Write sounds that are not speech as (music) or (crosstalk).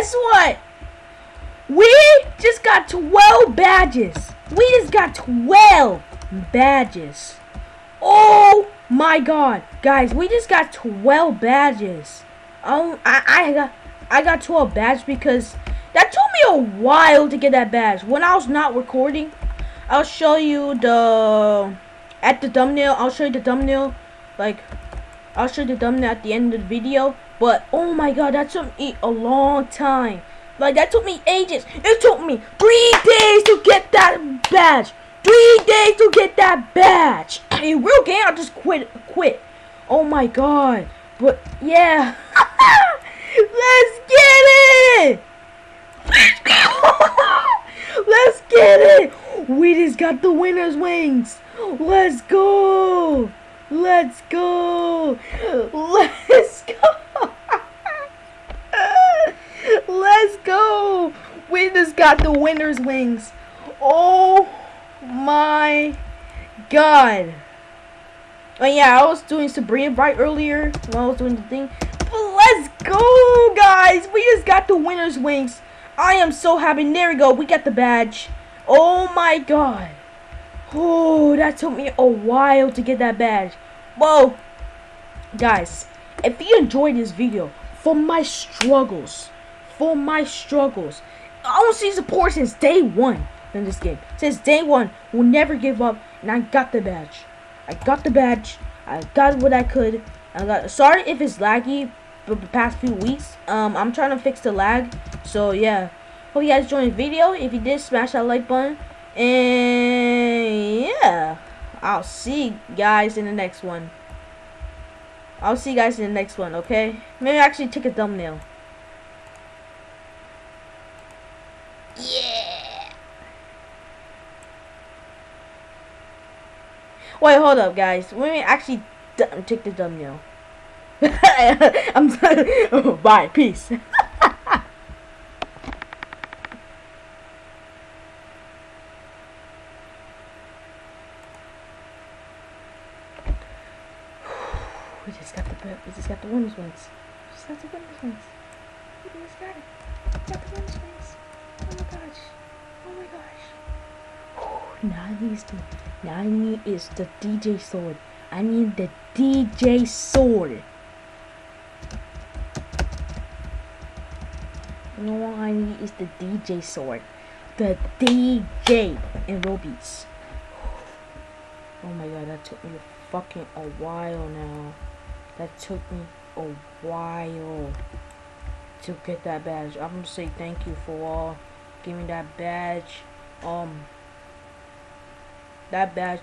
guess what? We just got 12 badges. We just got 12 badges. Oh my god. Guys, we just got 12 badges. Oh, I, I got I got 12 badges because that took me a while to get that badge. When I was not recording, I'll show you the at the thumbnail. I'll show you the thumbnail. Like, I'll show you the thumbnail at the end of the video. But oh my god, that took me a long time. Like that took me ages. It took me three days to get that badge. Three days to get that badge. In real game, I just quit. Quit. Oh my god. But yeah. (laughs) Let's get it. (laughs) Let's get it. We just got the winner's wings. Let's go. Let's go. (laughs) Let's go. Let's go. Just got the winner's wings. Oh my god. Oh yeah, I was doing Sabrina right earlier when I was doing the thing. But let's go, guys. We just got the winner's wings. I am so happy. There we go. We got the badge. Oh my god. Oh, that took me a while to get that badge. Whoa. Guys, if you enjoyed this video, for my struggles, for my struggles, I don't see support since day one in this game. Since day one, will never give up, and I got the badge. I got the badge. I got what I could. I got. Sorry if it's laggy, but the past few weeks, um, I'm trying to fix the lag. So yeah, hope you guys enjoyed the video. If you did, smash that like button, and yeah, I'll see you guys in the next one. I'll see you guys in the next one. Okay? Maybe actually take a thumbnail. Wait, hold up, guys. Me actually take the thumbnail. (laughs) I'm sorry. Oh, (laughs) bye. Peace. (sighs) we just got the we just got the winner's wings. We just got the winner's wings. We just got it. We got the winner's wings. Oh my gosh. Oh my gosh. Nani the Nani is the DJ sword. I need the DJ sword. You what I need is the DJ sword. The DJ in Robies. Oh my god, that took me fucking a while now. That took me a while to get that badge. I'm gonna say thank you for all giving that badge. Um, that badge